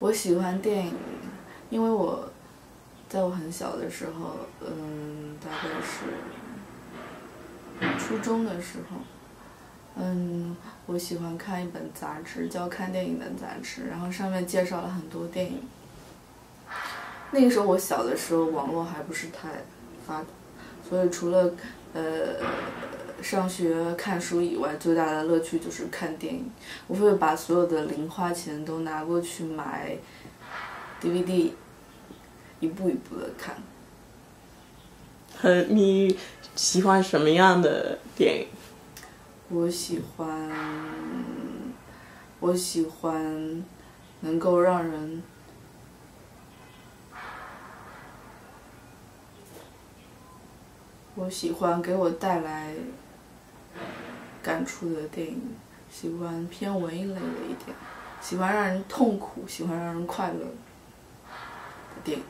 我喜欢电影，因为我在我很小的时候，嗯，大概是初中的时候，嗯，我喜欢看一本杂志，叫《看电影的杂志》，然后上面介绍了很多电影。那个时候我小的时候，网络还不是太发达，所以除了呃上学看书以外，最大的乐趣就是看电影。我会把所有的零花钱都拿过去买 DVD，一步一步的看。呃，你喜欢什么样的电影？我喜欢，我喜欢能够让人，我喜欢给我带来感触的电影，喜欢偏文艺类的一点，喜欢让人痛苦，喜欢让人快乐的电影。